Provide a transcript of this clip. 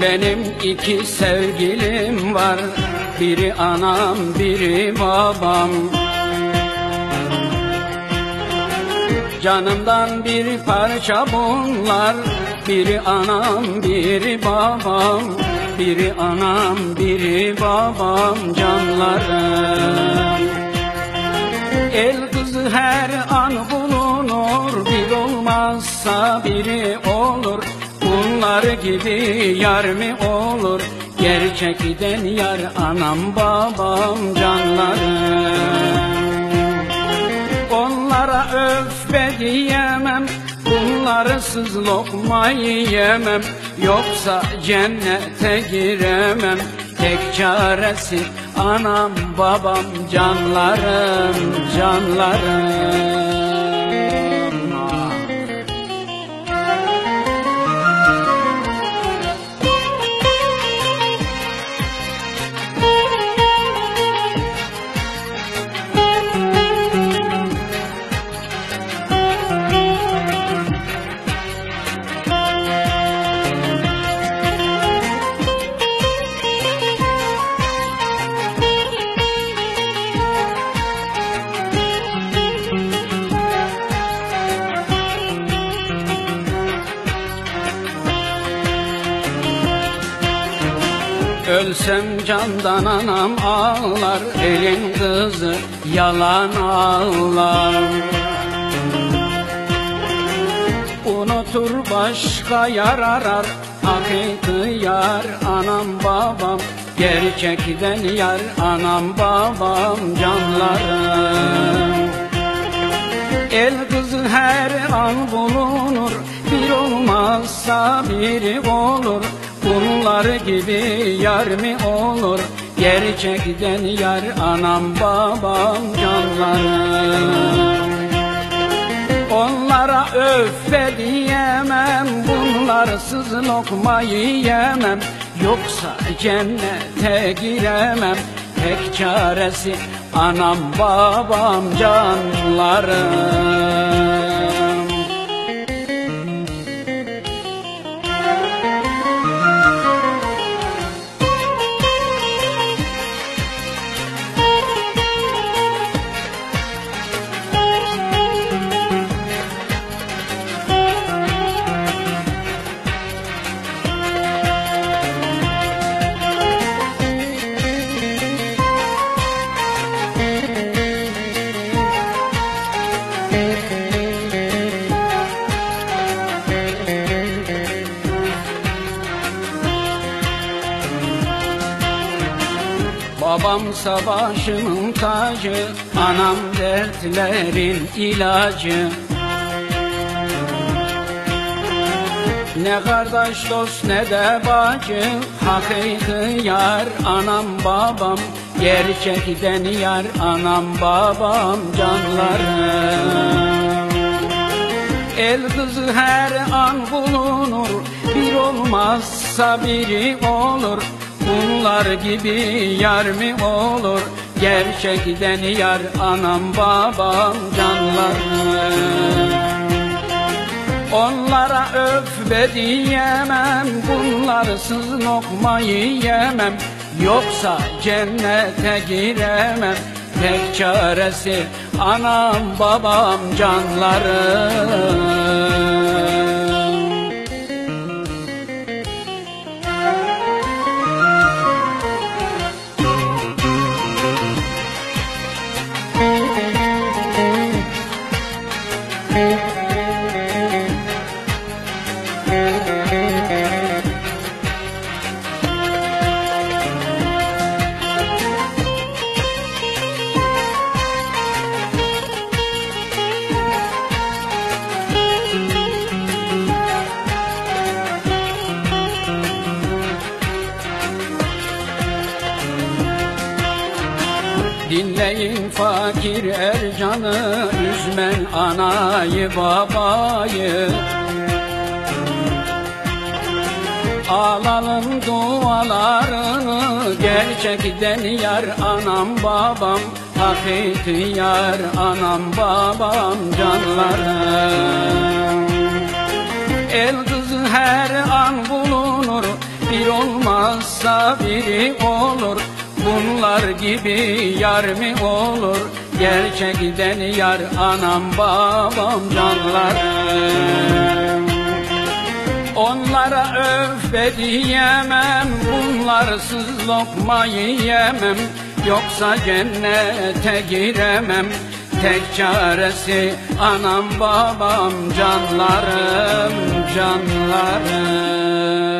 Benim iki sevgilim var. Biri anam biri babam. Canımdan bir parça bunlar. Biri anam biri babam. Biri anam biri babam. Canlarım. El kızı her an bulunur. Bir olmazsa biri olur Bunlar gibi yar mı olur? Gerçekten yar anam babam canlarım. Onlara öf be diyemem Bunlarsız lokma yiyemem. Yoksa cennete giremem Tek çaresi anam babam canlarım canlarım Ölsem candan anam ağlar Elin kızı yalan ağlar. Unutur başka yar arar Hakiki yar anam babam. Gerçekten yar anam babam canlarım. El kızı her an bulunur Bir olmazsa biri olur Bunlar gibi yar mı olur? Gerçekten yar anam babam canlarım Onlara öffe diyemem Bunlarsız lokma yiyemem. Yoksa cennete giremem Tek çaresi anam babam canlarım Babam savaşımın tacı Anam dertlerin ilacı. Ne kardeş dost ne de bacı Hakiki yar anam babam. Gerçekten yar anam babam canlarım. El kızı her an bulunur Bir olmazsa biri olur Bunlar gibi yar mı olur? Gerçekten yar anam babam canlarım Onlara öf be diyemem Bunlarsız lokma yiyemem. Yoksa cennete giremem Tek çaresi anam babam canlarım Dinleyin fakir Ercan'ı Üzmen anayı babayı. Alalım dualarını Gerçekten yar anam babam. Hakiki yar anam babam canlarım El kızı her an bulunur Bir olmazsa biri olur Bunlar gibi yar mı olur? Gerçekten yar anam babam canlarım Onlara öf diyemem Bunlarsız lokma yiyemem. Yoksa cennete giremem Tek çaresi anam babam canlarım canlarım